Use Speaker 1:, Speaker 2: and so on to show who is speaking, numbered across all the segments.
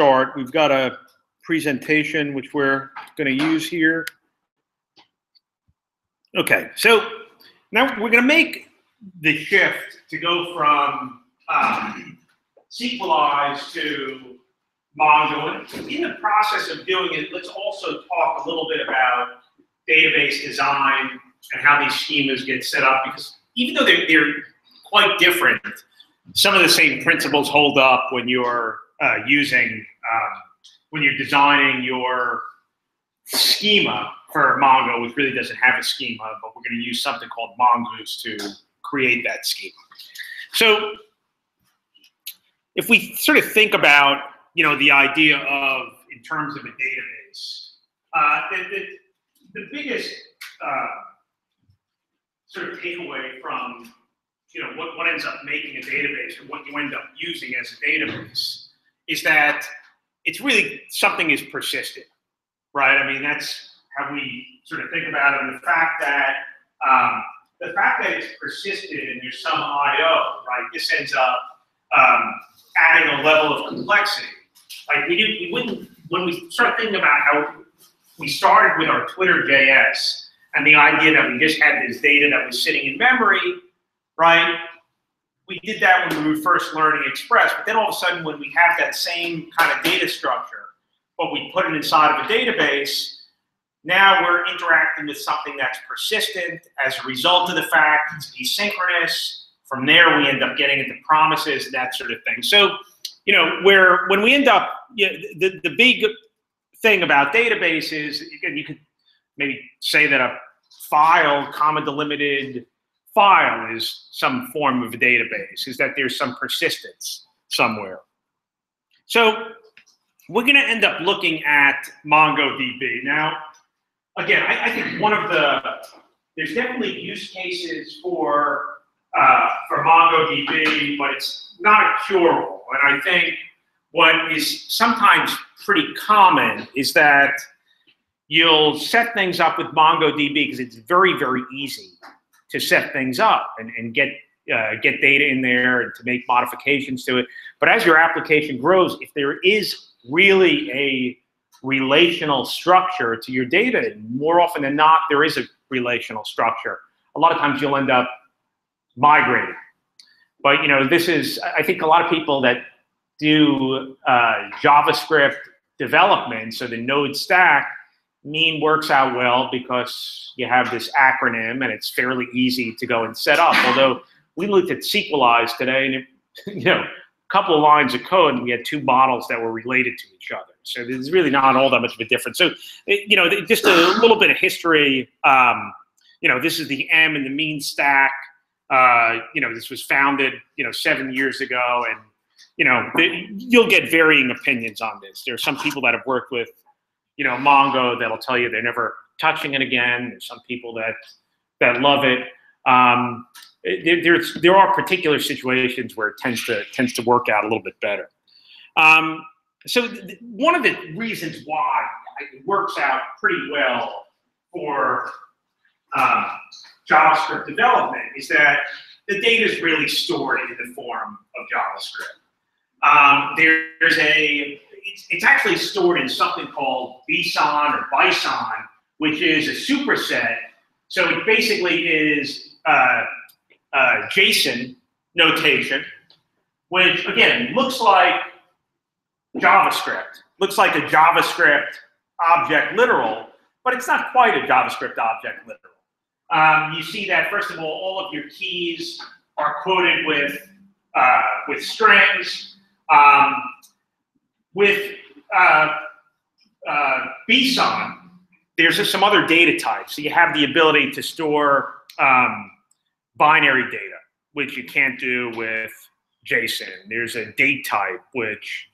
Speaker 1: start. We've got a presentation which we're going to use here. Okay, so now we're going to make the shift to go from um, to Mongo. And in the process of doing it, let's also talk a little bit about database design and how these schemas get set up because even though they're, they're quite different, some of the same principles hold up when you're uh, using, um, when you're designing your schema for Mongo, which really doesn't have a schema, but we're going to use something called Mongoose to create that schema. So if we sort of think about, you know, the idea of in terms of a database, uh, the, the, the biggest uh, sort of takeaway from you know what, what ends up making a database or what you end up using as a database is that it's really something is persistent, right? I mean that's how we sort of think about it, and the fact that um, the fact that it's persisted and there's some I/O, right? This ends up um, adding a level of complexity. Like we didn't, we wouldn't when we start thinking about how we started with our Twitter JS and the idea that we just had this data that was sitting in memory, right? We did that when we were first learning Express, but then all of a sudden when we have that same kind of data structure, but we put it inside of a database, now we're interacting with something that's persistent as a result of the fact it's asynchronous. From there, we end up getting into promises and that sort of thing. So, you know, where when we end up, you know, the, the big thing about databases, you could maybe say that a file, comma delimited file is some form of a database, is that there's some persistence somewhere. So we're going to end up looking at MongoDB. Now, again, I, I, think one of the, there's definitely use cases for, uh, for MongoDB, but it's not a curable. And I think what is sometimes pretty common is that you'll set things up with MongoDB because it's very, very easy to set things up and, and get uh, get data in there and to make modifications to it. But as your application grows, if there is really a relational structure to your data, more often than not, there is a relational structure. A lot of times you'll end up migrating. But you know, this is I think a lot of people that do uh, JavaScript development, so the node stack, mean works out well because you have this acronym and it's fairly easy to go and set up. Although we looked at Sequelize today and it, you know, a couple of lines of code and we had two models that were related to each other. So there's really not all that much of a difference. So, you know, just a little bit of history. Um, you know, this is the M and the mean stack. Uh, you know, this was founded, you know, seven years ago and you know, you'll get varying opinions on this. There are some people that have worked with, you know, Mongo that'll tell you they're never touching it again. There's some people that that love it. Um, there, there's there are particular situations where it tends to tends to work out a little bit better. Um, so one of the reasons why it works out pretty well for uh, JavaScript development is that the data is really stored in the form of JavaScript. Um, there's a, it's, it's, actually stored in something called BSON or BISON, which is a superset. So it basically is uh, uh, JSON notation, which again looks like JavaScript, looks like a JavaScript object literal, but it's not quite a JavaScript object literal. Um, you see that first of all, all of your keys are quoted with uh, with strings. Um, with uh, uh, BSON, there's some other data types. So you have the ability to store um, binary data, which you can't do with JSON. There's a date type, which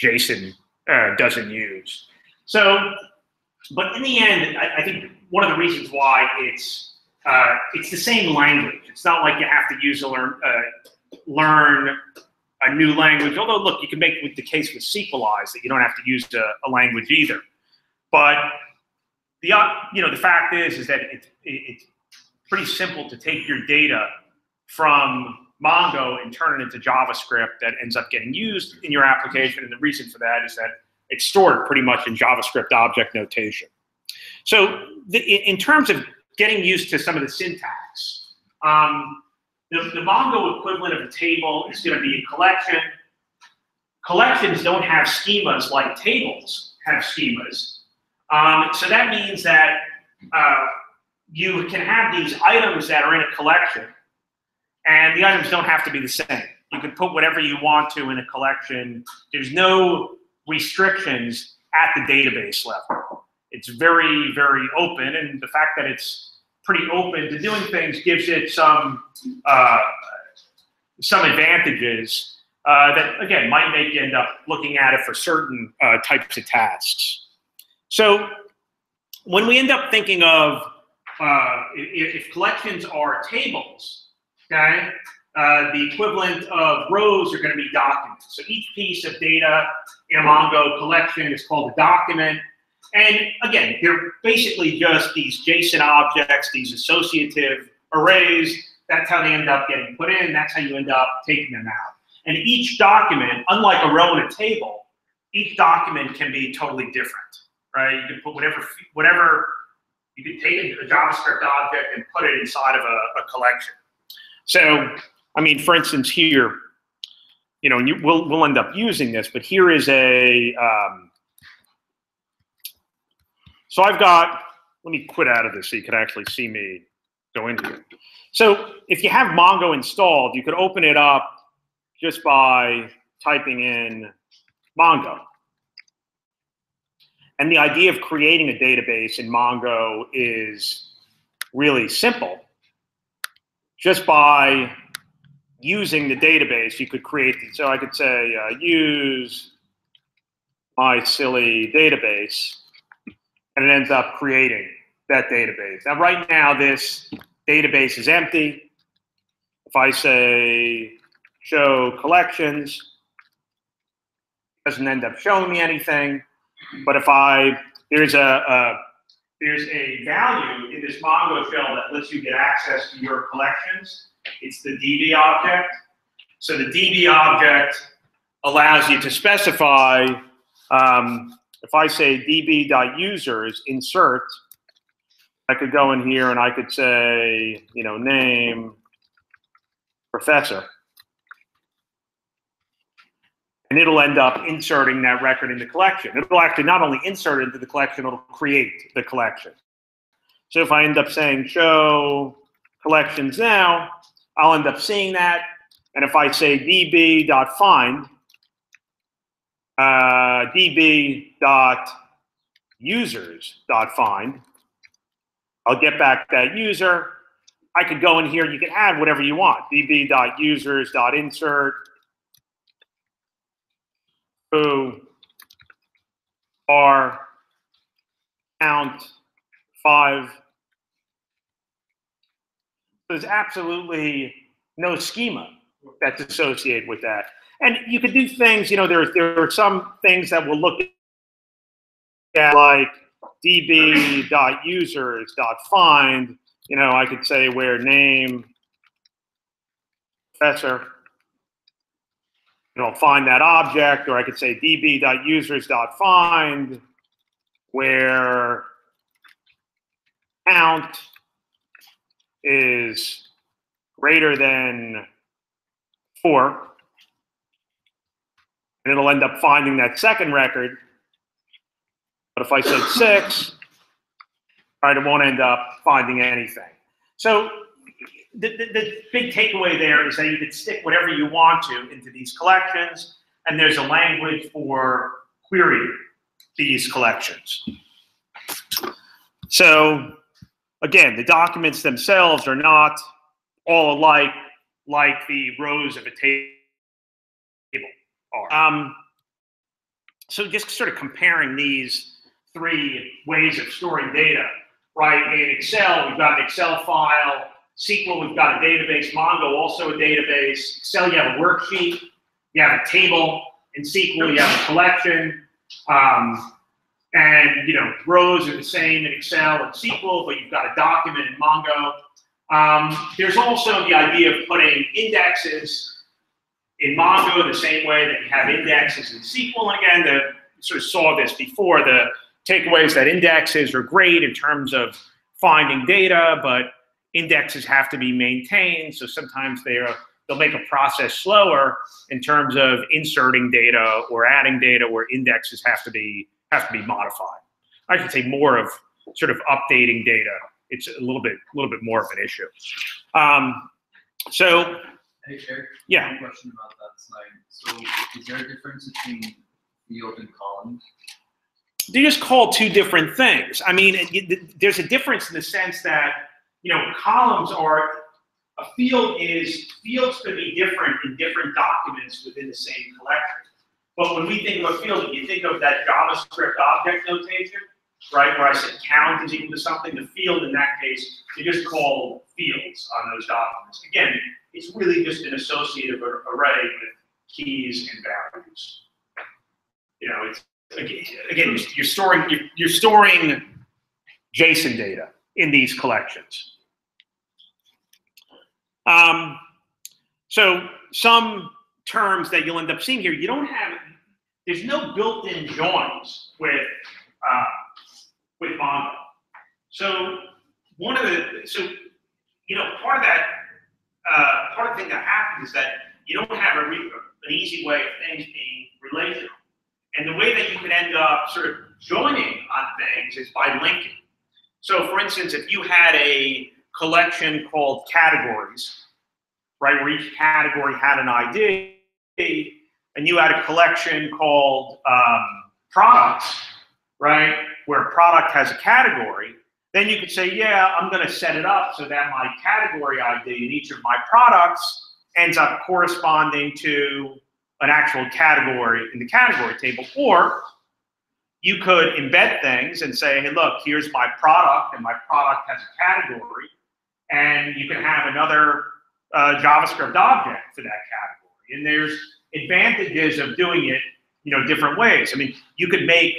Speaker 1: JSON uh, doesn't use. So, but in the end, I, I, think one of the reasons why it's uh, it's the same language. It's not like you have to use a learn uh, learn a new language. Although, look, you can make the case with Sequelize that you don't have to use a, a language either. But the you know the fact is is that it's it's pretty simple to take your data from Mongo and turn it into JavaScript that ends up getting used in your application. And the reason for that is that it's stored pretty much in JavaScript object notation. So the, in terms of getting used to some of the syntax, um, the, the Mongo equivalent of a table is going to be a collection. Collections don't have schemas like tables have schemas. Um, so that means that uh, you can have these items that are in a collection, and the items don't have to be the same. You can put whatever you want to in a collection. There's no restrictions at the database level. It's very, very open, and the fact that it's pretty open to doing things gives it some uh, some advantages uh, that again might make you end up looking at it for certain uh, types of tasks. So when we end up thinking of uh, if, if, collections are tables, okay, uh, the equivalent of rows are going to be documents. So each piece of data in a Mongo collection is called a document. And again, they're basically just these JSON objects, these associative arrays. That's how they end up getting put in. That's how you end up taking them out. And each document, unlike a row in a table, each document can be totally different, right? You can put whatever, whatever you can take a JavaScript object and put it inside of a, a collection. So, I mean, for instance, here, you know, you, we'll, we'll end up using this, but here is a, um, so I've got, let me quit out of this so you can actually see me go into it. So if you have Mongo installed, you could open it up just by typing in Mongo. And the idea of creating a database in Mongo is really simple. Just by using the database, you could create, so I could say uh, use my silly database, and it ends up creating that database. Now, right now, this database is empty. If I say show collections, it doesn't end up showing me anything. But if I, there's a, a there's a value in this Mongo shell that lets you get access to your collections. It's the DB object. So the DB object allows you to specify, um, if I say db.users insert, I could go in here and I could say, you know, name professor and it'll end up inserting that record in the collection. It'll actually not only insert into the collection, it'll create the collection. So if I end up saying show collections now, I'll end up seeing that. And if I say db.find, uh, db.users.find, I'll get back that user. I could go in here, you can add whatever you want, db.users.insert, who are count five. There's absolutely no schema that's associated with that. And you could do things, you know, there, there are some things that will look at like db.users.find, you know, I could say where name professor you know, find that object, or I could say db.users.find where count is greater than four. And it'll end up finding that second record. But if I said six, right, it won't end up finding anything. So the, the, the, big takeaway there is that you can stick whatever you want to into these collections, and there's a language for querying these collections. So again, the documents themselves are not all alike like the rows of a table are. Um, so just sort of comparing these three ways of storing data, right? In Excel, we've got an Excel file, SQL, we've got a database. Mongo, also a database. Excel, you have a worksheet. You have a table. In SQL, you have a collection. Um, and, you know, rows are the same in Excel and SQL, but you've got a document in Mongo. Um, there's also the idea of putting indexes in Mongo the same way that you have indexes in SQL. And again, the sort of saw this before. The takeaways that indexes are great in terms of finding data, but indexes have to be maintained. So sometimes they're they'll make a process slower in terms of inserting data or adding data where indexes have to be have to be modified. I should say more of sort of updating data. It's a little bit a little bit more of an issue. Um, so
Speaker 2: Hey, Eric,
Speaker 1: yeah,
Speaker 2: one question about that slide. So is there a difference between field and columns?
Speaker 1: they just call two different things. I mean, it- it- there's a difference in the sense that you know columns are a field is fields could be different in different documents within the same collection. But when we think of a field, if you think of that JavaScript object notation, right, where I said count is equal to something, the field in that case, they just call fields on those documents. Again, it's really just an associative array with keys and values. You know, it's again, you're storing you're, you're storing JSON data in these collections. Um, so some terms that you'll end up seeing here, you don't have, there's no built-in joins with, uh, with Mongo. So one of the, so, you know, part of that, uh, part of the thing that happens is that you don't have a an easy way of things being relational. And the way that you can end up sort of joining on things is by linking. So for instance, if you had a collection called categories, right, where each category had an ID, and you had a collection called um, products, right, where product has a category, then you could say, yeah, I'm going to set it up so that my category ID in each of my products ends up corresponding to an actual category in the category table. Or you could embed things and say, hey, look, here's my product, and my product has a category, and you can have another uh, JavaScript object for that category. And there's advantages of doing it, you know, different ways. I mean, you could make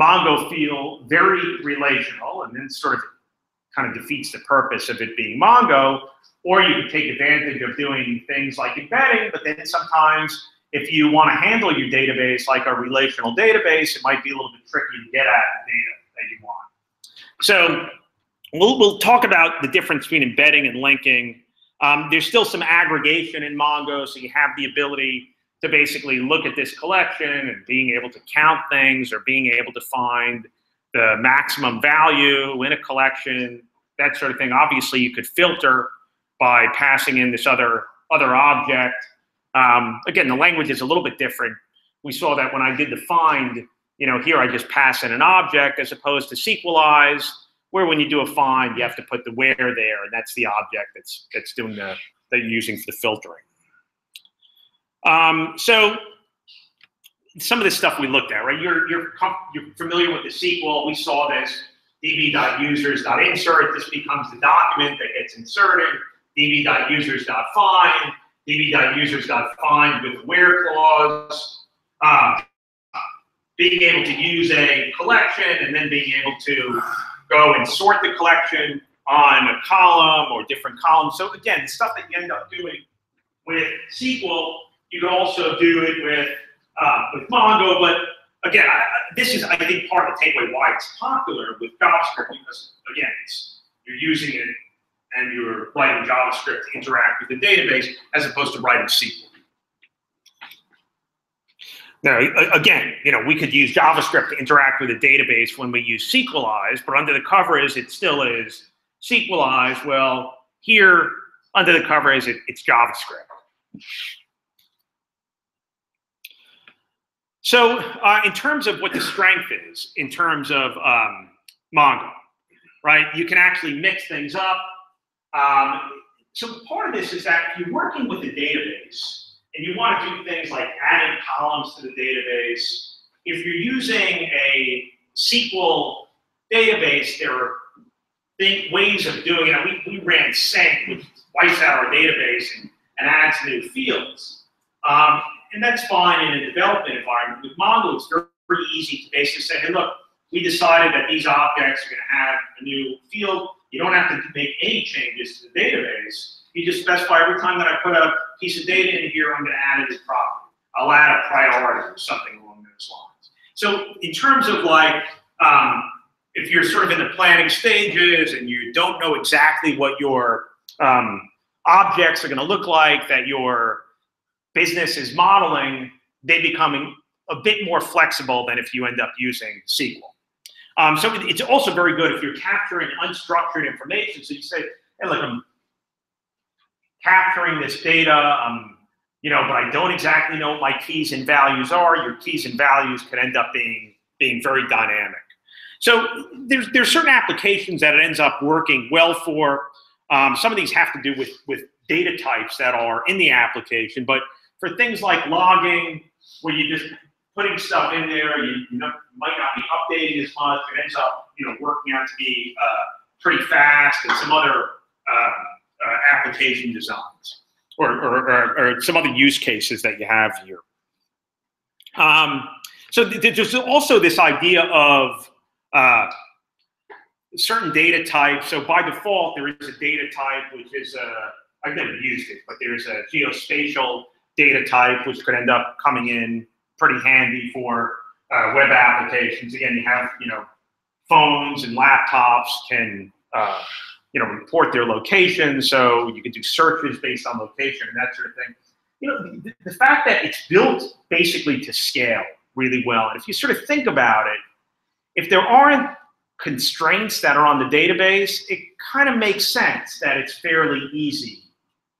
Speaker 1: Mongo feel very relational, and then sort of kind of defeats the purpose of it being Mongo. Or you can take advantage of doing things like embedding, but then sometimes if you want to handle your database like a relational database, it might be a little bit tricky to get at the data that you want. So we'll, we'll talk about the difference between embedding and linking. Um, there's still some aggregation in Mongo, so you have the ability to basically look at this collection and being able to count things or being able to find the maximum value in a collection, that sort of thing. Obviously, you could filter by passing in this other other object. Um, again, the language is a little bit different. We saw that when I did the find, you know, here I just pass in an object as opposed to sequelize, where when you do a find, you have to put the where there, and that's the object that's that's doing the that you're using for the filtering. Um, so some of this stuff we looked at, right? You're you're you're familiar with the SQL. We saw this db.users.insert. This becomes the document that gets inserted. db.users.find, db.users.find with where clause. Um, being able to use a collection and then being able to go and sort the collection on a column or different columns. So again, the stuff that you end up doing with SQL, you can also do it with uh, with Mongo. But again, I, this is I think part of the takeaway why it's popular with JavaScript because again, it's you're using it and you're writing JavaScript to interact with the database as opposed to writing SQL. Now, again, you know, we could use JavaScript to interact with a database when we use Sequelize, but under the covers, it still is Sequelize. Well, here, under the covers, it, it's JavaScript. So uh, in terms of what the strength is, in terms of um, Mongo, right, you can actually mix things up. Um, so part of this is that if you're working with a database, and you want to do things like adding columns to the database, if you're using a SQL database, there are think ways of doing it. We, we ran sync, which wipes out our database and, and adds new fields. Um, and that's fine in a development environment. With Mongo, it's very, very easy to basically say, hey, look, we decided that these objects are going to have a new field. you don't have to make any changes to the database. You just specify every time that I put a piece of data in here, I'm gonna add it as property. I'll add a priority or something along those lines. So in terms of like, um, if you're sort of in the planning stages and you don't know exactly what your um, objects are going to look like that your business is modeling, they become a bit more flexible than if you end up using SQL. Um, so it's also very good if you're capturing unstructured information. So you say, hey, look, I'm capturing this data, um, you know, but I don't exactly know what my keys and values are. Your keys and values could end up being being very dynamic. So there's there's certain applications that it ends up working well for. Um, some of these have to do with with data types that are in the application, but for things like logging, where you're just putting stuff in there, you, you know, might not be updating as much. It ends up, you know, working out to be uh, pretty fast, and some other uh, uh, application designs, or, or, or, or, some other use cases that you have here. Um, so th there's also this idea of uh, certain data types. So by default, there is a data type which is a I've never used it, but there's a geospatial data type which could end up coming in pretty handy for uh, web applications. Again, you have, you know, phones and laptops can, uh, you know, report their location. So you can do searches based on location and that sort of thing. You know, the, the fact that it's built basically to scale really well. And if you sort of think about it, if there aren't constraints that are on the database, it kind of makes sense that it's fairly easy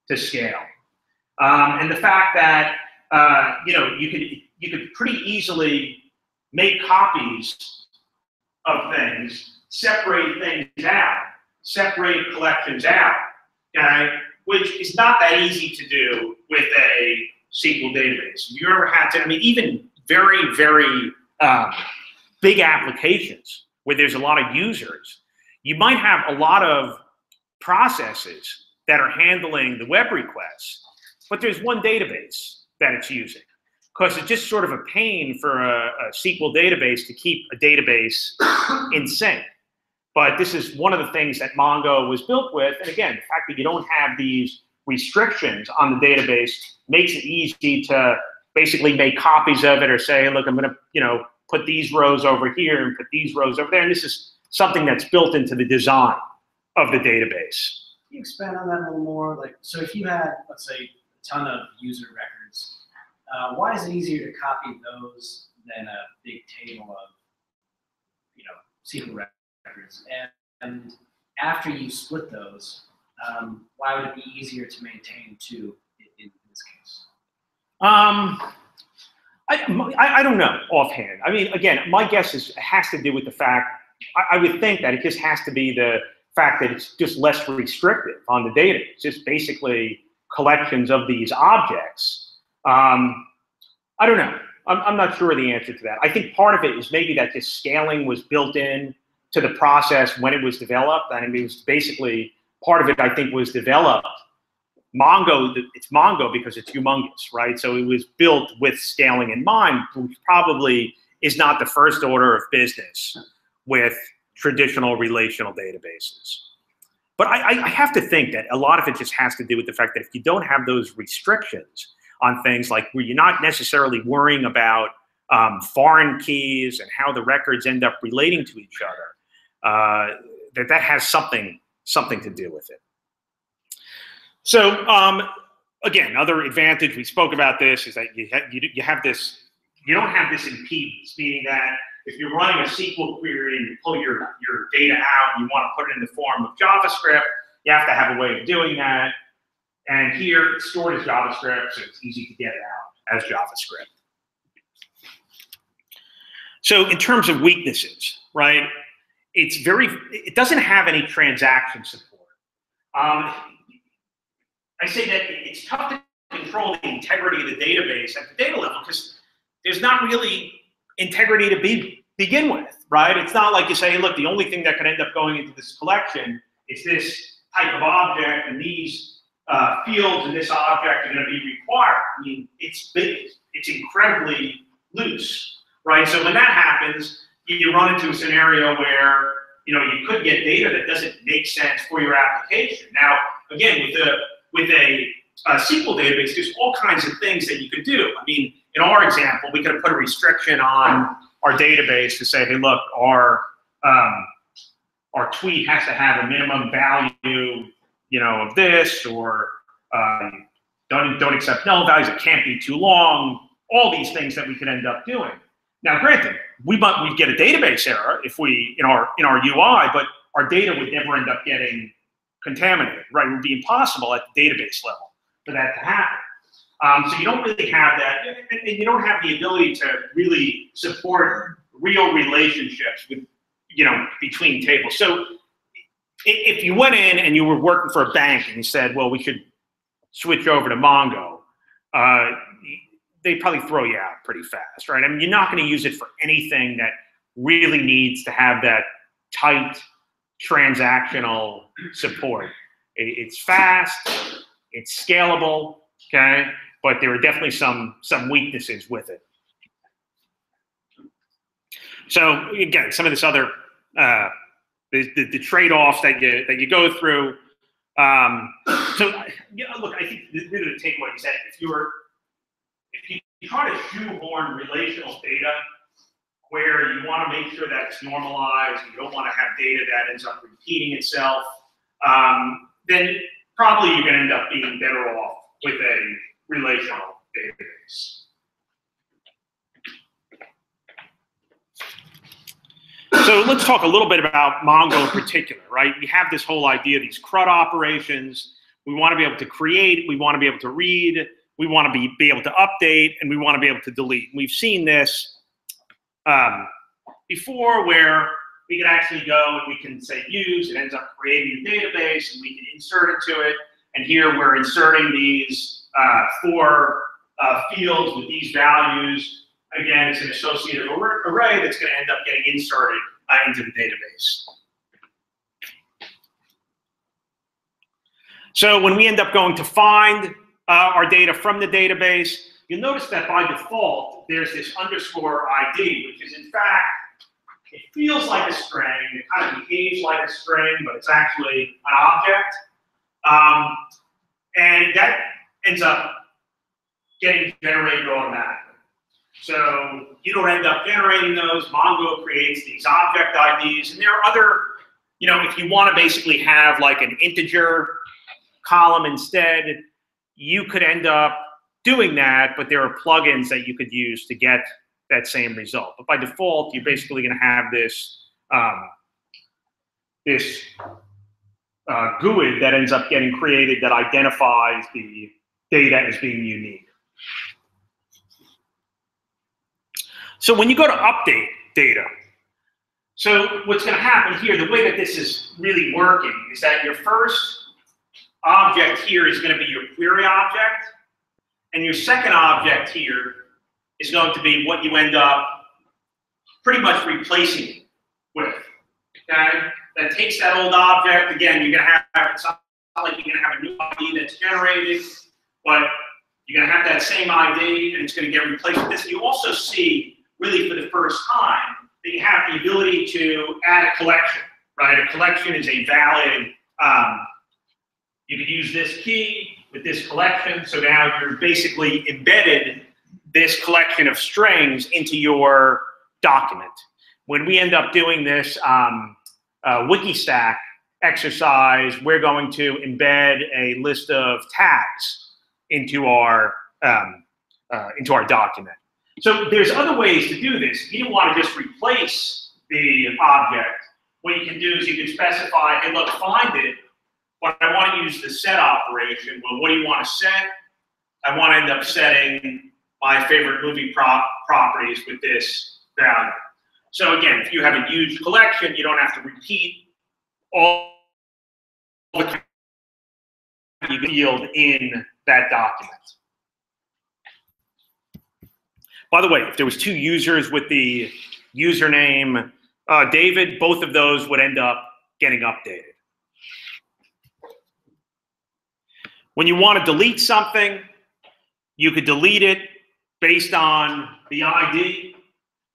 Speaker 1: to scale. Um, and the fact that uh, you know you could you could pretty easily make copies of things, separate things out, separate collections out, okay, which is not that easy to do with a SQL database. If you ever had to, I mean, even very, very um, big applications where there's a lot of users, you might have a lot of processes that are handling the web requests, but there's one database that it's using because it's just sort of a pain for a, a, SQL database to keep a database in sync. But this is one of the things that Mongo was built with. And again, the fact that you don't have these restrictions on the database makes it easy to basically make copies of it or say, look, I'm going to, you know, put these rows over here and put these rows over there. And this is something that's built into the design of the database.
Speaker 3: Can you expand on that a little more? Like, so if you had, let's say, a ton of user records, uh, why is it easier to copy those than a big table of, you know, SQL records? And, and after you split those, um, why would it be easier to maintain two in, in this case?
Speaker 1: Um, I, I, don't know offhand. I mean, again, my guess is has to do with the fact, I, I, would think that it just has to be the fact that it's just less restrictive on the data. It's just basically collections of these objects. Um, I don't know. I'm, I'm not sure the answer to that. I think part of it is maybe that this scaling was built in to the process when it was developed. I mean, it was basically part of it, I think, was developed Mongo, it's Mongo because it's humongous, right? So it was built with scaling in mind, which probably is not the first order of business with traditional relational databases. But I, I, have to think that a lot of it just has to do with the fact that if you don't have those restrictions on things like where you're not necessarily worrying about um, foreign keys and how the records end up relating to each other, uh, that that has something something to do with it. So um, again, another advantage, we spoke about this, is that you, ha you, you have this, you don't have this impedance, meaning that if you're running a SQL query and you pull your, your data out and you want to put it in the form of JavaScript, you have to have a way of doing that. And here, it's stored as JavaScript, so it's easy to get it out as JavaScript. So in terms of weaknesses, right, it's very, it doesn't have any transaction support. Um, I say that it's tough to control the integrity of the database at the data level because there's not really integrity to be, begin with, right? It's not like you say, look, the only thing that could end up going into this collection is this type of object and these uh, fields and this object are going to be required. I mean, it's big, it's incredibly loose, right? So when that happens, you run into a scenario where you know, you could get data that doesn't make sense for your application. Now, again, with a with a, a SQL database, there's all kinds of things that you could do. I mean, in our example, we could have put a restriction on our database to say, hey, look, our um, our tweet has to have a minimum value, you know, of this, or um, don't don't accept null values. It can't be too long. All these things that we could end up doing. Now, granted, we might we get a database error if we in our in our UI, but our data would never end up getting contaminated, right? It would be impossible at the database level for that to happen. Um, so you don't really have that, and, and you don't have the ability to really support real relationships with, you know, between tables. So if you went in and you were working for a bank and you said, well, we should switch over to Mongo, uh, they'd probably throw you out pretty fast, right? I mean, you're not going to use it for anything that really needs to have that tight transactional support. It's fast, it's scalable, okay, but there are definitely some some weaknesses with it. So again, some of this other uh, the, the, the trade-offs that you that you go through. Um, so you know, look, I think the, the takeaway is that if you're if you try to shoehorn relational data where you want to make sure that it's normalized, you don't want to have data that ends up repeating itself, um, then probably you're going to end up being better off with a relational database. So let's talk a little bit about Mongo in particular, right? We have this whole idea, these CRUD operations. We want to be able to create, we want to be able to read, we want to be, be able to update, and we want to be able to delete. We've seen this um, before where we can actually go and we can say use, it ends up creating a database, and we can insert it to it. And here we're inserting these uh, four uh, fields with these values. Again, it's an associative array that's going to end up getting inserted into the database. So when we end up going to find uh, our data from the database, you'll notice that by default, there's this underscore ID, which is in fact, it feels like a string, it kind of behaves like a string, but it's actually an object. Um, and that ends up getting generated automatically. So you don't end up generating those. Mongo creates these object IDs, and there are other, you know, if you want to basically have like an integer column instead, you could end up doing that, but there are plugins that you could use to get that same result. But by default, you're basically going to have this um, this uh, GUID that ends up getting created that identifies the data as being unique. So when you go to update data, so what's going to happen here, the way that this is really working is that your first object here is going to be your query object, and your second object here is going to be what you end up pretty much replacing it with. Okay? That takes that old object, again, you're going to have, it's not like you're going to have a new ID that's generated, but you're going to have that same ID and it's going to get replaced with this. You also see, really for the first time, that you have the ability to add a collection, right? A collection is a valid, um, you could use this key with this collection, so now you're basically embedded this collection of strings into your document. When we end up doing this um, uh, WikiStack exercise, we're going to embed a list of tags into our um, uh, into our document. So there's other ways to do this. You don't want to just replace the object, what you can do is you can specify, hey, look, find it, but I want to use the set operation. Well, what do you want to set? I want to end up setting my favorite movie prop properties with this value. So again, if you have a huge collection, you don't have to repeat all the you yield in that document. By the way, if there was two users with the username uh, David, both of those would end up getting updated. When you want to delete something, you could delete it based on the ID.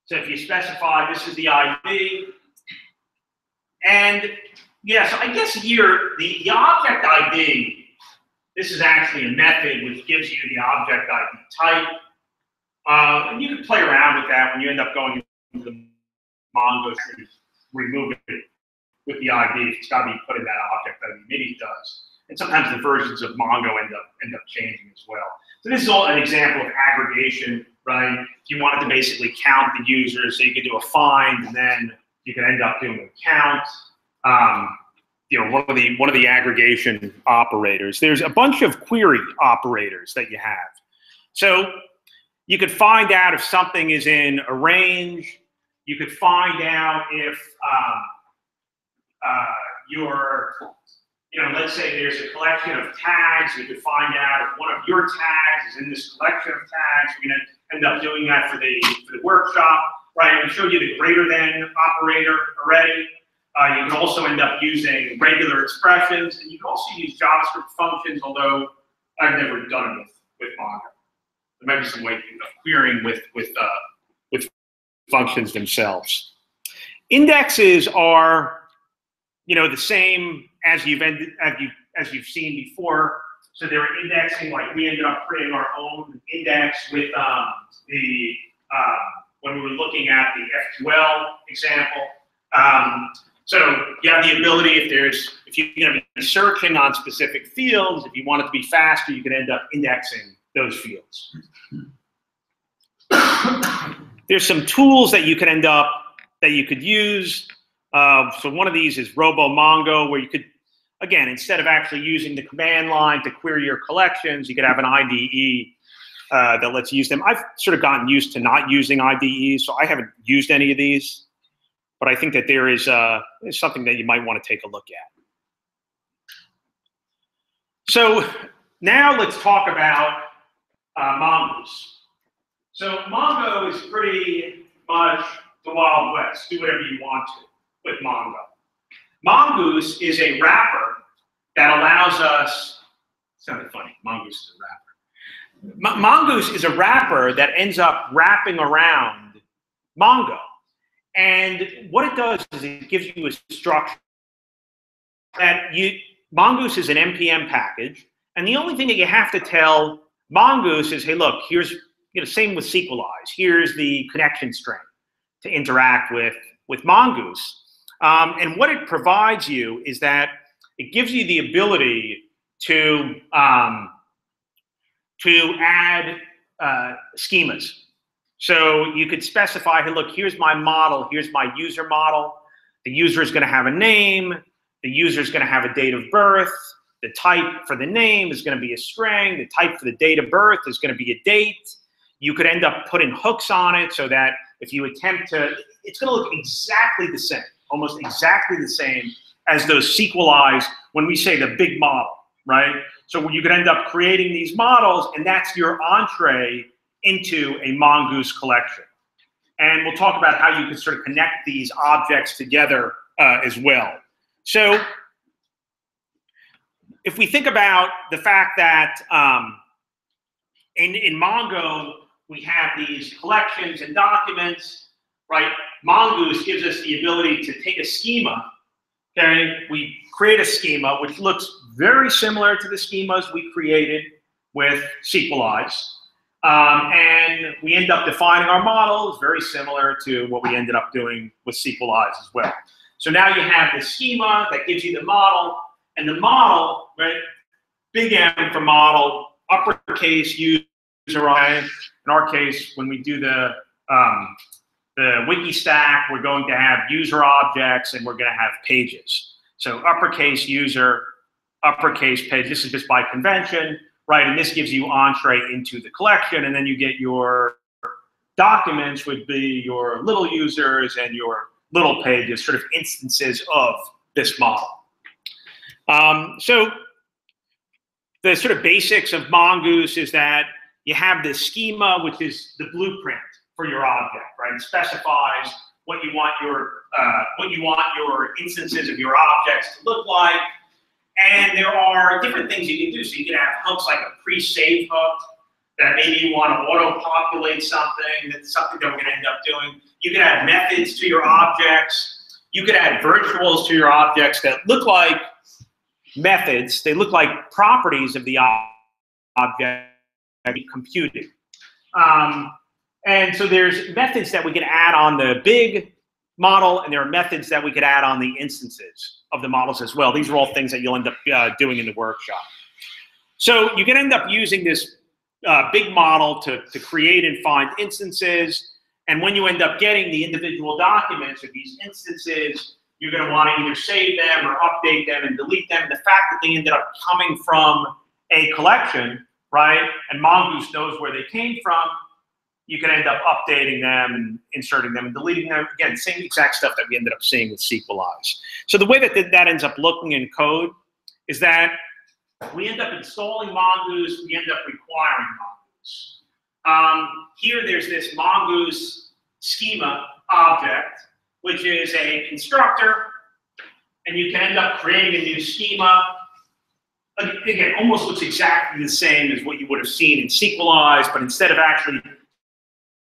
Speaker 1: So if you specify this is the ID, And yeah, so I guess here, the, the object ID, this is actually a method which gives you the object ID type. Uh, and you can play around with that when you end up going into the Mongo remove it with the ID. It's got to be put in that object ID. Maybe it does. And sometimes the versions of Mongo end up end up changing as well. So this is all an example of aggregation, right? If you wanted to basically count the users, so you could do a find, and then you can end up doing a count. Um, you know, one of the one of the aggregation operators. There's a bunch of query operators that you have. So you could find out if something is in a range. You could find out if um, uh, your you know, let's say there's a collection of tags, you could find out if one of your tags is in this collection of tags. We're going to end up doing that for the for the workshop, right? We showed you the greater than operator already. Uh, you can also end up using regular expressions, and you can also use JavaScript functions, although I've never done it with, with Mongo. There might be some way of querying with with uh, with functions themselves. Indexes are, you know, the same as you've ended, as you as you've seen before. So they were indexing, like we ended up creating our own index with um, the um, when we were looking at the FQL example. Um, so you have the ability if there's if you're going to be searching on specific fields, if you want it to be faster, you can end up indexing those fields. there's some tools that you could end up that you could use uh, so one of these is RoboMongo, where you could, again, instead of actually using the command line to query your collections, you could have an IDE uh, that lets you use them. I've sort of gotten used to not using IDEs, so I haven't used any of these. But I think that there is uh, something that you might want to take a look at. So now let's talk about uh. So Mongo is pretty much the Wild West. Do whatever you want to with Mongo. Mongoose is a wrapper that allows us, sounded funny, Mongoose is a wrapper. M Mongoose is a wrapper that ends up wrapping around Mongo. And what it does is it gives you a structure that you, Mongoose is an NPM package, and the only thing that you have to tell Mongoose is, hey, look, here's, you know, same with Sequelize. Here's the connection string to interact with, with Mongoose. Um, and what it provides you is that it gives you the ability to um, to add uh, schemas. So you could specify, hey, look, here's my model, here's my user model. The user is going to have a name. The user is going to have a date of birth. The type for the name is going to be a string. The type for the date of birth is going to be a date. You could end up putting hooks on it so that if you attempt to, it's going to look exactly the same almost exactly the same as those Sequelize when we say the big model, right? So you could end up creating these models, and that's your entree into a Mongoose collection. And we'll talk about how you can sort of connect these objects together uh, as well. So if we think about the fact that um, in, in Mongo, we have these collections and documents, right? Mongoose gives us the ability to take a schema, okay? We create a schema which looks very similar to the schemas we created with Sequelize. Um, and we end up defining our models very similar to what we ended up doing with Sequelize as well. So now you have the schema that gives you the model, and the model, right? Big M for model, uppercase user, right? In our case, when we do the um, the wiki stack, we're going to have user objects and we're going to have pages. So uppercase user, uppercase page. This is just by convention, right? And this gives you entree into the collection, and then you get your documents would be your little users and your little pages, sort of instances of this model. Um, so the sort of basics of Mongoose is that you have this schema, which is the blueprint for your object, right? It specifies what you want your uh, what you want your instances of your objects to look like. And there are different things you can do. So you can have hooks like a pre-save hook that maybe you want to auto-populate something. That's something that we're going to end up doing. You can add methods to your objects. you could add virtuals to your objects that look like methods. They look like properties of the object computed. Um, and so there's methods that we can add on the big model, and there are methods that we could add on the instances of the models as well. These are all things that you'll end up uh, doing in the workshop. So you can end up using this uh, big model to, to create and find instances. And when you end up getting the individual documents of these instances, you're going to want to either save them or update them and delete them. The fact that they ended up coming from a collection, right, and Mongoose knows where they came from, you can end up updating them and inserting them and deleting them. Again, same exact stuff that we ended up seeing with Sequelize. So the way that that ends up looking in code is that we end up installing Mongoose, we end up requiring Mongoose. Um, here, there's this Mongoose schema object, which is a constructor, and you can end up creating a new schema. Again, almost looks exactly the same as what you would have seen in Sequelize, but instead of actually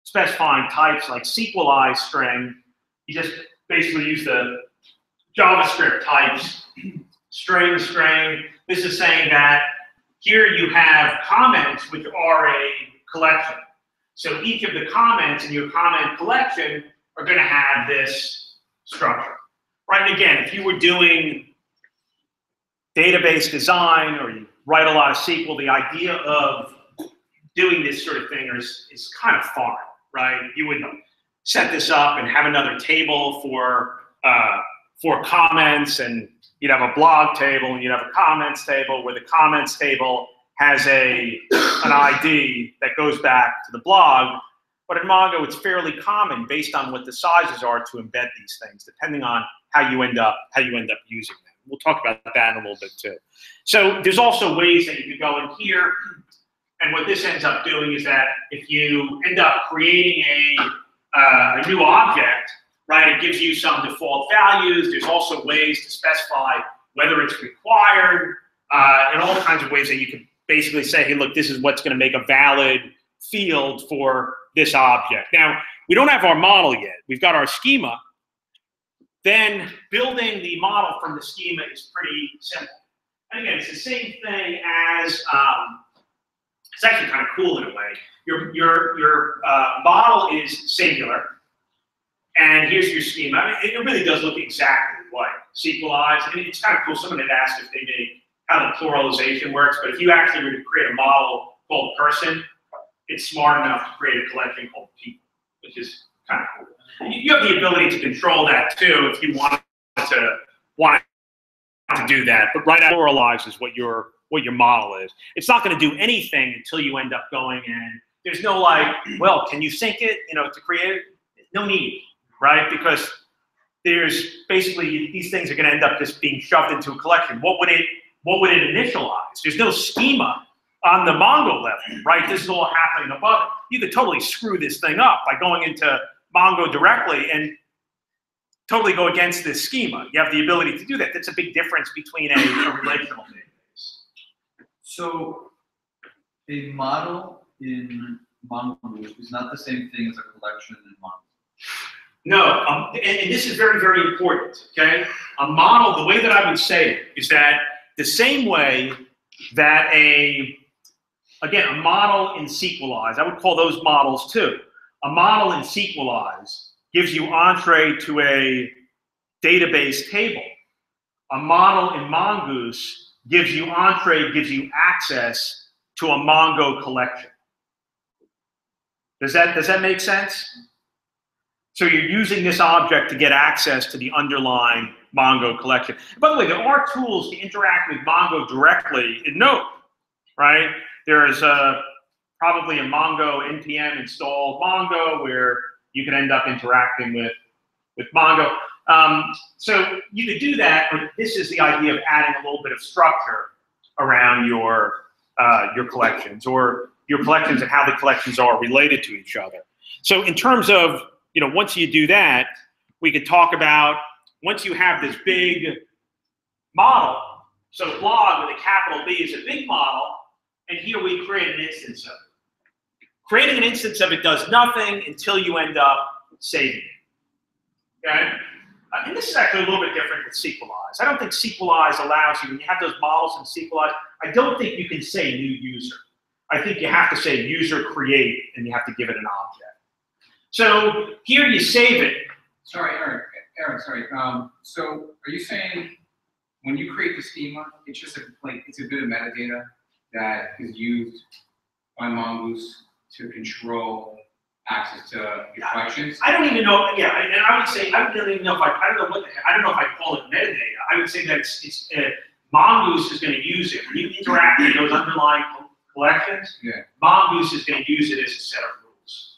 Speaker 1: specifying types like Sequelize string, you just basically use the JavaScript types, string, string. This is saying that here you have comments, which are a collection. So each of the comments in your comment collection are going to have this structure. Right, and again, if you were doing database design or you write a lot of SQL, the idea of doing this sort of thing is, is kind of foreign, right? You would set this up and have another table for uh, for comments, and you'd have a blog table, and you'd have a comments table where the comments table has a an ID that goes back to the blog. But in Mongo, it's fairly common based on what the sizes are to embed these things, depending on how you end up how you end up using them. We'll talk about that in a little bit too. So there's also ways that you could go in here, and what this ends up doing is that if you end up creating a uh, a new object, right, it gives you some default values. There's also ways to specify whether it's required, uh, and all kinds of ways that you can basically say, hey, look, this is what's going to make a valid field for this object. Now, we don't have our model yet. We've got our schema. Then building the model from the schema is pretty simple. And again, it's the same thing as, um, it's actually kind of cool in a way. Your, your, your uh, model is singular, and here's your schema. I mean, it really does look exactly like Sequelize. I mean, it's kind of cool. Someone had asked if they made how the pluralization works, but if you actually were to create a model called person, it's smart enough to create a collection called people, which is kind of cool. You have the ability to control that too if you wanted to want to do that. But right now, pluralize is what your what your model is. It's not going to do anything until you end up going in. There's no like, well, can you sync it? You know, to create. No need, right? Because there's basically these things are going to end up just being shoved into a collection. What would it what would it initialize? There's no schema on the Mongo level, right? This is all happening above it. You could totally screw this thing up by going into Mongo directly and totally go against this schema. You have the ability to do that. That's a big difference between a, a relational database.
Speaker 2: So a model in Mongoose is not the same thing as a collection in Mongo.
Speaker 1: No, um, and, and this is very, very important, okay? A model, the way that I would say it is that the same way that a, again, a model in Sequelize, I would call those models too. A model in Sequelize gives you entree to a database table. A model in Mongoose gives you entree, gives you access to a Mongo collection. Does that, does that make sense? So you're using this object to get access to the underlying Mongo collection. By the way, there are tools to interact with Mongo directly in Node, right? There's a, probably a Mongo npm installed Mongo where you can end up interacting with, with Mongo. Um, so you could do that, but this is the idea of adding a little bit of structure around your, uh, your collections or your collections and how the collections are related to each other. So in terms of, you know, once you do that, we could talk about once you have this big model, so blog with a capital B is a big model, and here we create an instance of it. Creating an instance of it does nothing until you end up saving it. Okay? And this is actually a little bit different with Sequelize. I don't think Sequelize allows you, when you have those models in Sequelize, I don't think you can say new user. I think you have to say user create and you have to give it an object. So here you save it.
Speaker 4: Sorry, Eric, Eric, sorry, um, so are you saying when you create the schema, it's just a, like, it's a bit of metadata that is used by Mongoose to control access to your collections?
Speaker 1: I don't even know, yeah, and and I would say, I don't even know if I, I don't know what, the heck- I don't know if I call it metadata. I would say that it's, it's, uh, Mongoose is gonna use it. When you interact with those underlying co- collections,
Speaker 4: Yeah.
Speaker 1: Mongoose is gonna use it as a set of rules.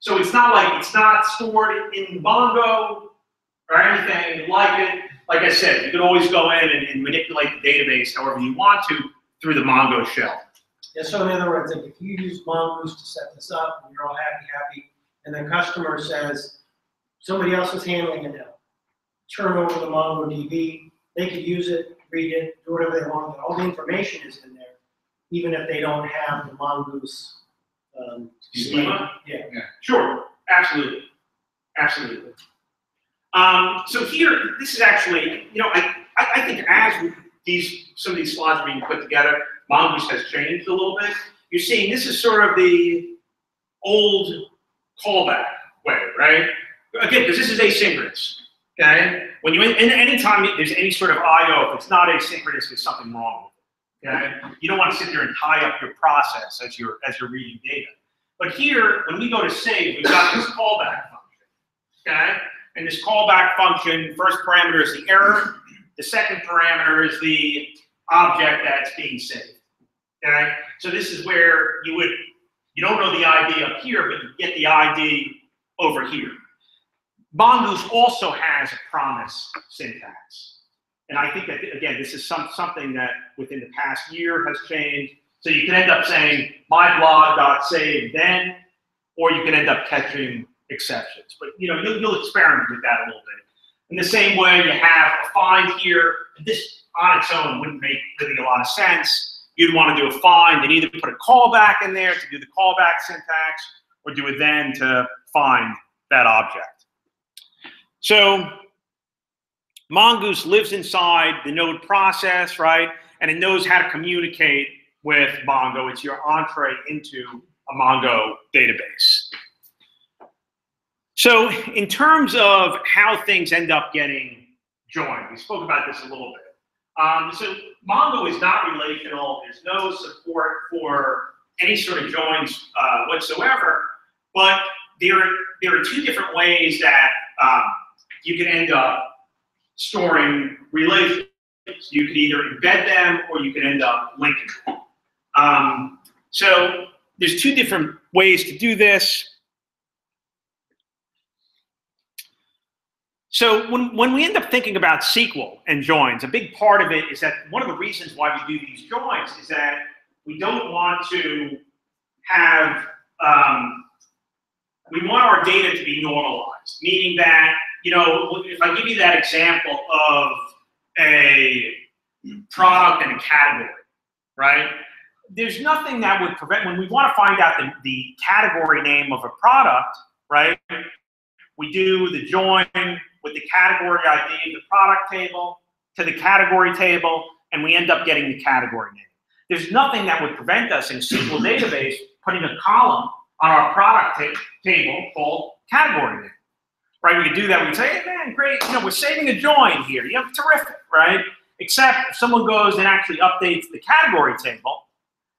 Speaker 1: So it's not like, it's not stored in Mongo or anything like it. Like I said, you can always go in and, and manipulate the database however you want to through the Mongo shell.
Speaker 5: Yeah, so in other words, like if you use Mongoose to set this up, and you're all happy, happy, and the customer says, somebody else is handling it now. Turn over the MongoDB, they could use it, read it, do whatever they want, all the information is in there, even if they don't have the Mongoose, um,
Speaker 1: Schema?
Speaker 5: Yeah.
Speaker 1: Sure, absolutely, absolutely. Um, so here, this is actually, you know, I, I, I think as these, some of these slides are being put together, Mongoose has changed a little bit. You're seeing this is sort of the old callback way, right? Again, because this is asynchronous, okay? When you, anytime there's any sort of I/O, if it's not asynchronous, there's something wrong with it, okay? You don't want to sit there and tie up your process as you're, as you're reading data. But here, when we go to save, we've got this callback function, okay? And this callback function, first parameter is the error, the second parameter is the object that's being saved, okay? So this is where you would, you don't know the ID up here, but you get the ID over here. Mongoose also has a promise syntax. And I think that, again, this is some, something that within the past year has changed. So you can end up saying my blog.save then, or you can end up catching exceptions. But you know, you'll, you'll experiment with that a little bit. In the same way, you have a find here. This on its own wouldn't make really a lot of sense. You'd want to do a find and either put a callback in there to do the callback syntax, or do a then to find that object. So Mongoose lives inside the node process, right? And it knows how to communicate with Mongo. It's your entree into a Mongo database. So in terms of how things end up getting joined, we spoke about this a little bit. Um, so Mongo is not relational. There's no support for any sort of joins uh, whatsoever. But there, there are two different ways that um, you can end up storing relations. You can either embed them or you can end up linking them. Um, so there's two different ways to do this. So when, when we end up thinking about SQL and joins, a big part of it is that one of the reasons why we do these joins is that we don't want to have, um, we want our data to be normalized, meaning that, you know, if I give you that example of a product and a category, right? There's nothing that would prevent, when we want to find out the, the category name of a product, right? We do the join with the category ID the product table to the category table, and we end up getting the category name. There's nothing that would prevent us in SQL database putting a column on our product ta table called category name, right? We could do that. We say, hey man, great, you know, we're saving a join here. You have terrific, right? Except if someone goes and actually updates the category table,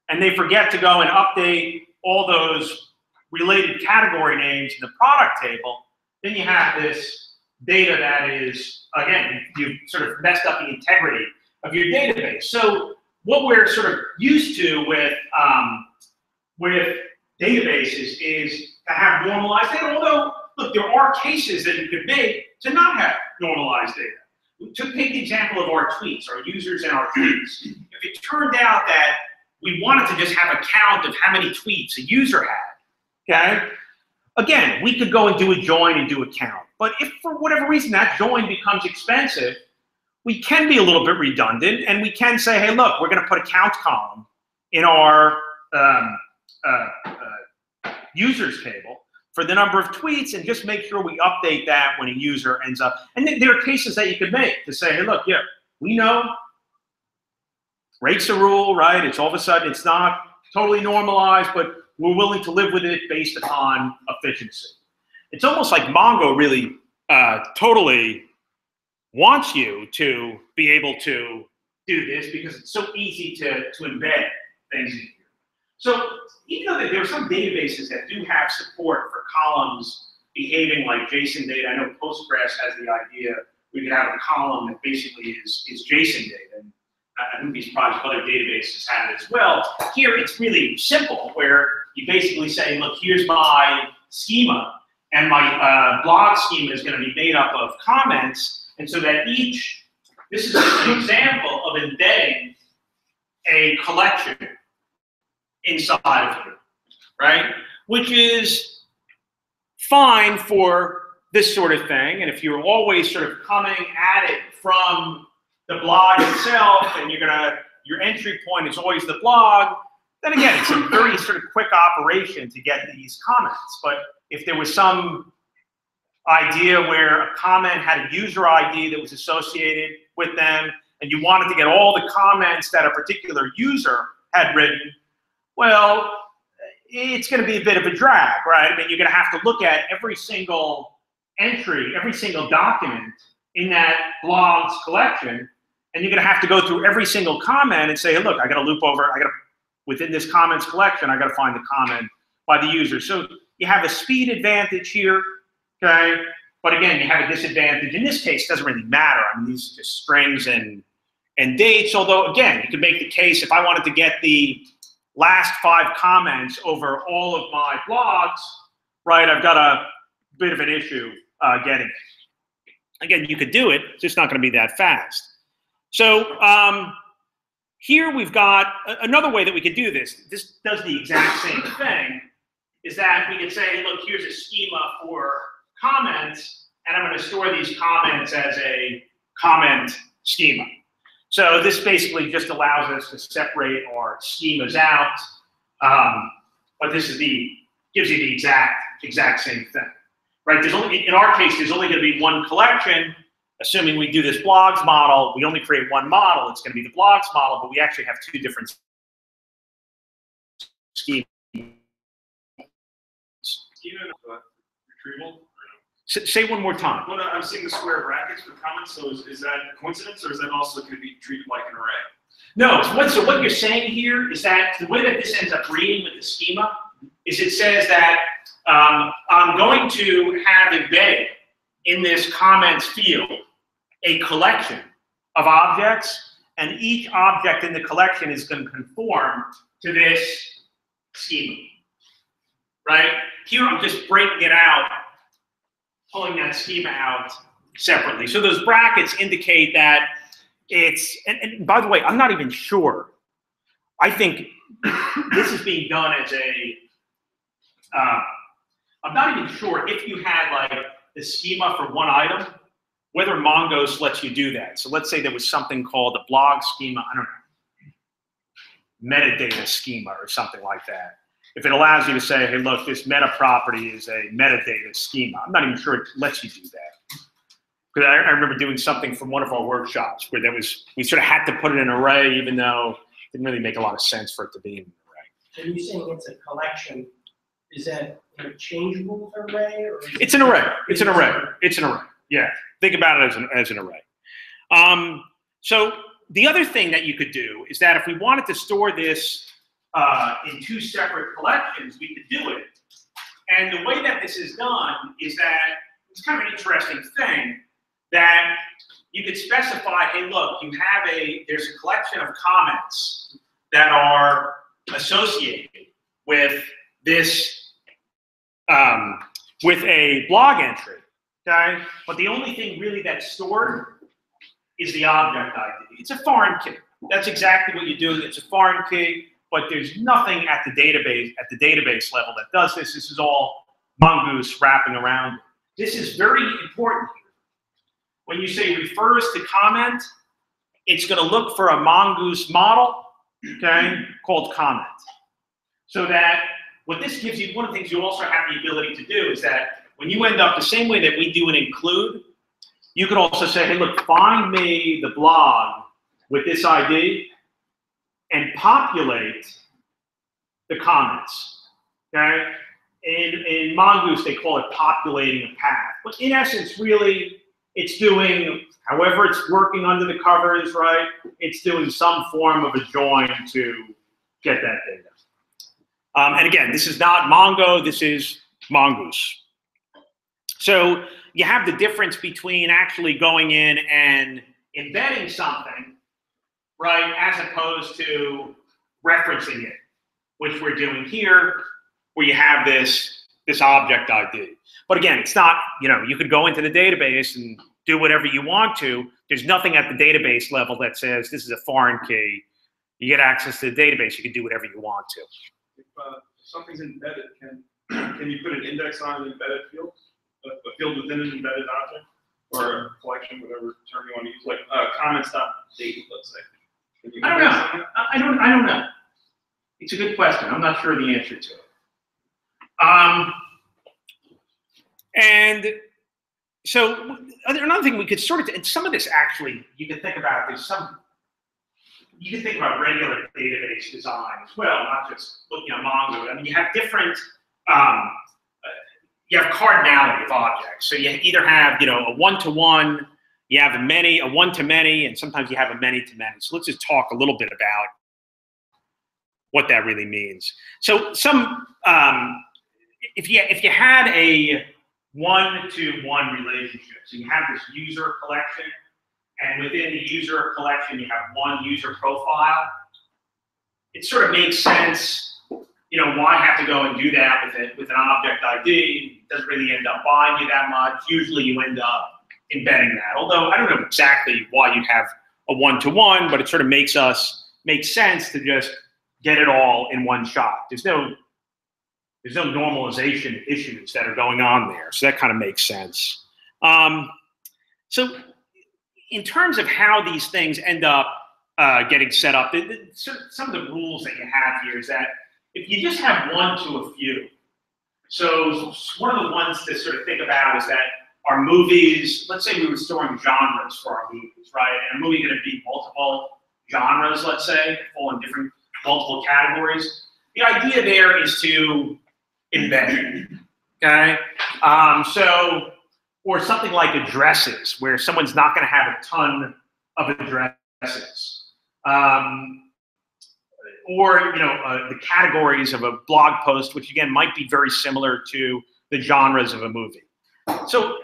Speaker 1: and they forget to go and update all those related category names in the product table, then you have this data that is, again, you've sort of messed up the integrity of your database. So what we're sort of used to with, um, with databases is to have normalized data, although, look, there are cases that you could make to not have normalized data. To take the example of our tweets, our users and our tweets. If it turned out that we wanted to just have a count of how many tweets a user had, okay? Again, we could go and do a join and do a count. But if for whatever reason that join becomes expensive, we can be a little bit redundant and we can say, hey, look, we're going to put a count column in our um, uh, uh, users table for the number of tweets and just make sure we update that when a user ends up. And there are cases that you could make to say, hey, look, yeah, we know rates the rule, right? It's all of a sudden, it's not totally normalized, but we're willing to live with it based upon efficiency. It's almost like Mongo really uh, totally wants you to be able to do this because it's so easy to, to embed things in here. So even though there are some databases that do have support for columns behaving like JSON data, I know Postgres has the idea we could have a column that basically is, is JSON data. And I be surprised if other databases have it as well. Here it's really simple where you basically say, look, here's my schema and my uh, blog schema is going to be made up of comments. And so that each, this is an example of embedding a collection inside of here, right? Which is fine for this sort of thing. And if you're always sort of coming at it from the blog itself and you're gonna, your entry point is always the blog, then again, it's a very sort of quick operation to get these comments. But if there was some idea where a comment had a user ID that was associated with them, and you wanted to get all the comments that a particular user had written, well, it's going to be a bit of a drag, right? I mean, you're going to have to look at every single entry, every single document in that blog's collection, and you're going to have to go through every single comment and say, hey, look, I got to loop over, I got to, within this comments collection, I got to find the comment by the user. So you have a speed advantage here, okay? But again, you have a disadvantage. In this case, it doesn't really matter. I mean, these are just strings and, and dates, although again, you could make the case if I wanted to get the last five comments over all of my blogs, right, I've got a bit of an issue uh, getting it. Again, you could do it, it's just not going to be that fast. So um, here we've got a- another way that we could do this. This does the exact same thing, is that we could say, look, here's a schema for comments, and I'm going to store these comments as a comment schema. So this basically just allows us to separate our schemas out, um, but this is the gives you the exact exact same thing, right? There's only in our case there's only going to be one collection. Assuming we do this blogs model, we only create one model. It's going to be the blogs model, but we actually have two different
Speaker 6: schemes. Retrieval?
Speaker 1: Say one more time.
Speaker 6: Well, I'm seeing the square brackets for comments, so is, is that coincidence or is that also going to be treated like an array?
Speaker 1: No, so what, so what you're saying here is that the way that this ends up reading with the schema is it says that um, I'm going to have embedded in this comments field a collection of objects, and each object in the collection is going to conform to this schema. Right? Here I'm just breaking it out, pulling that schema out separately. So those brackets indicate that it's and, and by the way i'm not even sure i think this is being done as a uh, i'm not even sure if you had like the schema for one item whether mongoose lets you do that so let's say there was something called a blog schema i don't know metadata schema or something like that if it allows you to say hey look this meta property is a metadata schema i'm not even sure it lets you do that because I, I remember doing something from one of our workshops where there was we sort of had to put it in an array, even though it didn't really make a lot of sense for it to be in an array.
Speaker 5: So you're saying it's a collection, is that interchangeable array or?
Speaker 1: It's an array. It's an array. It's an array. Yeah, think about it as an as an array. Um, so the other thing that you could do is that if we wanted to store this uh, in two separate collections, we could do it. And the way that this is done is that it's kind of an interesting thing that you could specify, hey, look, you have a, there's a collection of comments that are associated with this, um, with a blog entry, okay? But the only thing really that's stored is the object ID. It's a foreign key. That's exactly what you're doing. It's a foreign key, but there's nothing at the database, at the database level that does this. This is all Mongoose wrapping around. This is very important. When you say refers to comment, it's going to look for a mongoose model, okay, called comment. So that what this gives you, one of the things you also have the ability to do is that when you end up the same way that we do an include, you could also say, hey, look, find me the blog with this ID and populate the comments. Okay? In, in Mongoose, they call it populating a path. But in essence, really, it's doing, however it's working under the covers, right? It's doing some form of a join to get that data. Um, and again, this is not Mongo, this is Mongoose. So you have the difference between actually going in and embedding something, right, as opposed to referencing it, which we're doing here, where you have this, this object ID. But again, it's not, you know, you could go into the database and do whatever you want to. There's nothing at the database level that says this is a foreign key. You get access to the database, you can do whatever you want to.
Speaker 6: If uh, something's embedded, can, can you put an index on an embedded field? A, a field within an embedded object? Or a collection, whatever term you want to use, like, uh, comments dot date, let's say.
Speaker 1: I don't know.
Speaker 6: index on it?
Speaker 1: I don't, I don't know. It's a good question. I'm not sure the answer to it. Um, and so another thing we could sort of, and some of this actually, you could think about, there's some, you can think about regular database design as well, not just looking at Mongo. I mean, you have different, um, you have cardinality of objects. So you either have, you know, a one-to-one, you have a many, a one-to-many, and sometimes you have a many-to-many. So let's just talk a little bit about what that really means. So some, um, if you if you had a one-to-one relationship, so you have this user collection, and within the user collection you have one user profile, it sort of makes sense. You know, why have to go and do that with it with an object ID? Doesn't really end up buying you that much. Usually you end up embedding that. Although I don't know exactly why you'd have a one-to-one, but it sort of makes us makes sense to just get it all in one shot. There's no there's no normalization issues that are going on there, so that kind of makes sense. Um, so, in terms of how these things end up uh, getting set up, the, the, some of the rules that you have here is that if you just have one to a few, so one of the ones to sort of think about is that our movies, let's say we were storing genres for our movies, right? And a movie going to be multiple genres, let's say, fall in different multiple categories. The idea there is to embed, okay? Um, so, or something like addresses, where someone's not going to have a ton of addresses. Um, or, you know, uh, the categories of a blog post, which again might be very similar to the genres of a movie. So,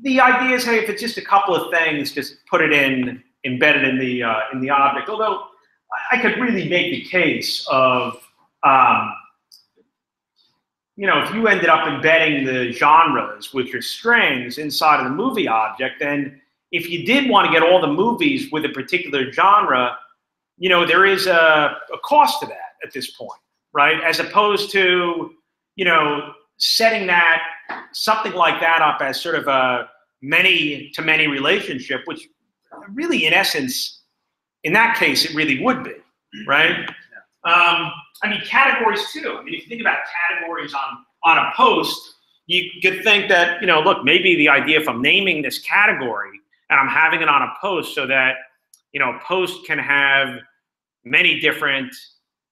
Speaker 1: the idea is, hey, if it's just a couple of things, just put it in, embedded in the uh, in the object. Although I- could really make the case of, um, you know, if you ended up embedding the genres with your strings inside of the movie object, then if you did want to get all the movies with a particular genre, you know, there is a, a cost to that at this point, right? As opposed to, you know, setting that something like that up as sort of a many to many relationship, which really, in essence, in that case, it really would be, right? Um, I mean, categories too. I mean, if you think about categories on on a post, you could think that you know, look, maybe the idea if I'm naming this category and I'm having it on a post so that you know, a post can have many different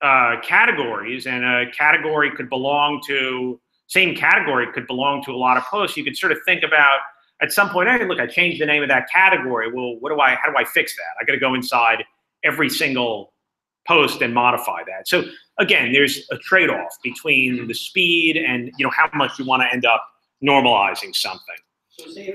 Speaker 1: uh, categories, and a category could belong to same category could belong to a lot of posts. You could sort of think about at some point, hey, look, I changed the name of that category. Well, what do I? How do I fix that? I got to go inside every single post and modify that. So again, there's a trade-off between the speed and you know how much you want to end up normalizing something.
Speaker 5: So say,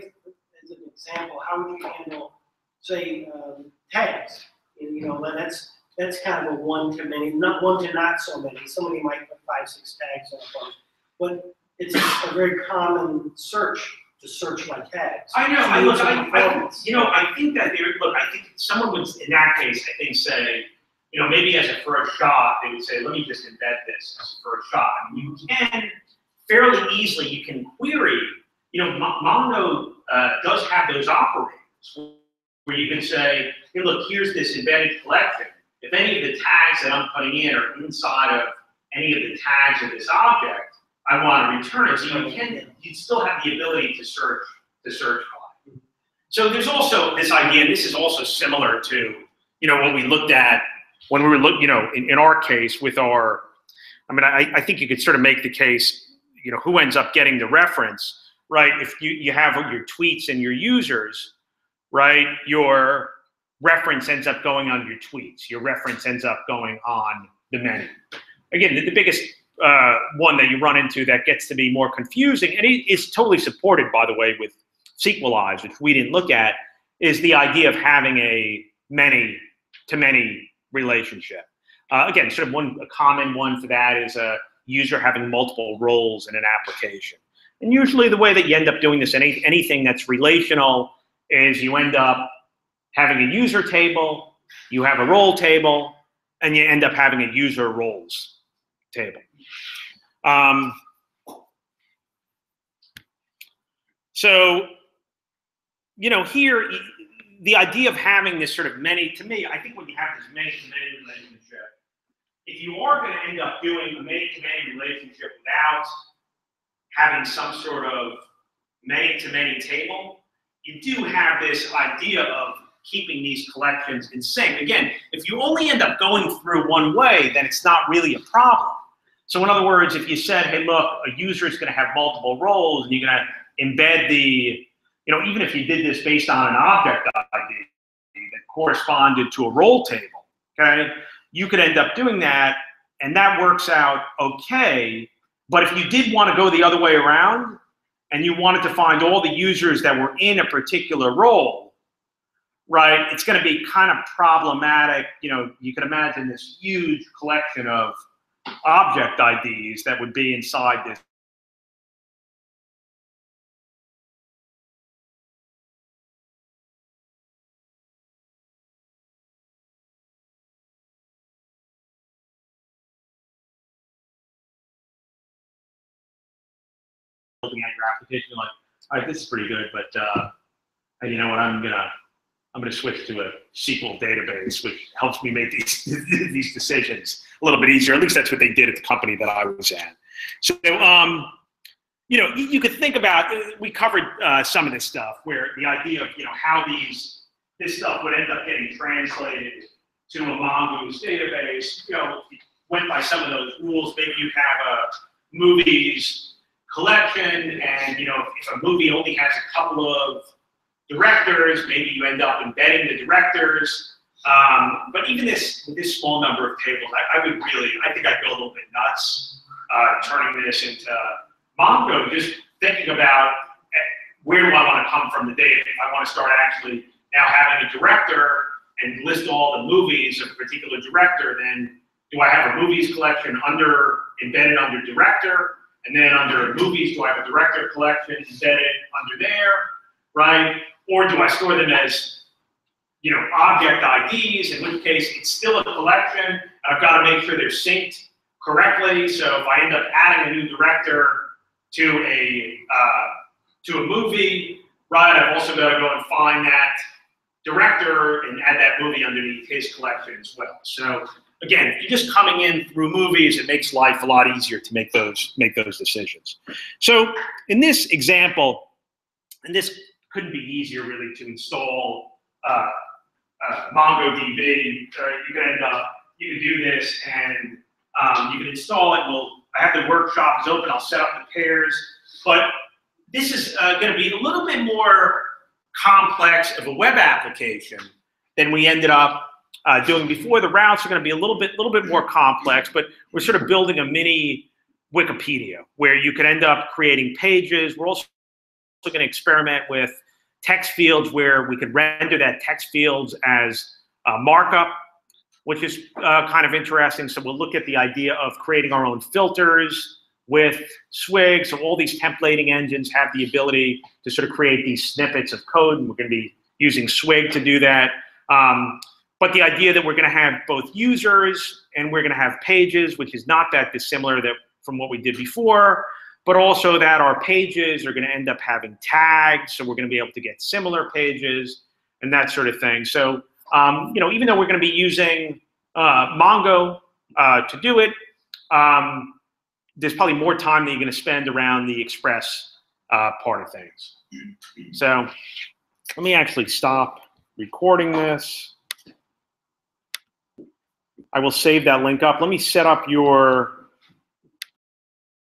Speaker 5: as an example, how would you handle, say, um, tags? And, you know, that's, that's kind of a one to many, not one to not so many. Somebody might put five, six tags on a post. But it's a very common search to search by tags.
Speaker 1: I know. I look. I, I, you know, I think that there. Look, I think someone would, in that case, I think say, you know, maybe as a first shot, they would say, let me just embed this as a first shot. Mean, you can fairly easily, you can query. You know, Mo- Mongo uh, does have those operators where you can say, hey, look, here's this embedded collection. If any of the tags that I'm putting in are inside of any of the tags of this object, I want to return it. So you can, you still have the ability to search, to search by. So there's also this idea, this is also similar to, you know, what we looked at when we were look, you know, in, in our case with our, I mean, I, I think you could sort of make the case, you know, who ends up getting the reference, right? If you, you have your tweets and your users, right, your reference ends up going on your tweets. Your reference ends up going on the menu. Again, the, the biggest uh, one that you run into that gets to be more confusing, and it is totally supported, by the way, with Sequelize, which we didn't look at, is the idea of having a many to many relationship. Uh, again, sort of one a common one for that is a user having multiple roles in an application. And usually the way that you end up doing this, any, anything that's relational, is you end up having a user table, you have a role table, and you end up having a user roles table. Um, so, you know, here, the idea of having this sort of many, to me, I think when you have this many to many relationship, if you are going to end up doing a many to many relationship without having some sort of many to many table, you do have this idea of keeping these collections in sync. Again, if you only end up going through one way, then it's not really a problem. So in other words, if you said, hey, look, a user is going to have multiple roles and you're going to embed the, you know, even if you did this based on an object ID that corresponded to a role table, okay, you could end up doing that and that works out okay. But if you did want to go the other way around and you wanted to find all the users that were in a particular role, right, it's going to be kind of problematic. You know, you can imagine this huge collection of object IDs that would be inside this looking at your application, you're like, all right, this is pretty good, but uh, you know what? I'm gonna I'm gonna switch to a SQL database, which helps me make these these decisions a little bit easier. At least that's what they did at the company that I was at. So, um, you know, you, could think about. We covered uh, some of this stuff where the idea of you know how these this stuff would end up getting translated to a Mongoose database. You know, went by some of those rules. Maybe you have a movies collection, and you know, if a movie only has a couple of directors, maybe you end up embedding the directors. Um, but even this, this small number of tables, I, I would really, I think I'd go a little bit nuts uh, turning this into Mongo, just thinking about eh, where do I want to come from the data. If I want to start actually now having a director and list all the movies of a particular director, then do I have a movies collection under embedded under director? And then under movies, do I have a director collection embedded under there, right? Or do I store them as, you know, object IDs, in which case it's still a collection. I've got to make sure they're synced correctly. So if I end up adding a new director to a, uh, to a movie, right, I've also got to go and find that director and add that movie underneath his collection as well. So again, if you're just coming in through movies, it makes life a lot easier to make those make those decisions. So in this example, in this couldn't be easier really to install uh, uh, MongoDB. You can end up you can do this and um, you can install it. We'll I have the workshop is open. I'll set up the pairs, but this is uh, going to be a little bit more complex of a web application than we ended up uh, doing before. The routes are going to be a little bit, little bit more complex, but we're sort of building a mini Wikipedia where you can end up creating pages. We're also going to experiment with text fields where we could render that text fields as uh, markup, which is uh, kind of interesting. So we'll look at the idea of creating our own filters with Swig. So all these templating engines have the ability to sort of create these snippets of code, and we're going to be using Swig to do that. Um, but the idea that we're going to have both users and we're going to have pages, which is not that dissimilar that from what we did before, but also that our pages are going to end up having tags, so we're going to be able to get similar pages and that sort of thing. So, um, you know, even though we're going to be using uh, Mongo uh, to do it, um, there's probably more time that you're going to spend around the Express uh, part of things. So, let me actually stop recording this. I will save that link up. Let me set up your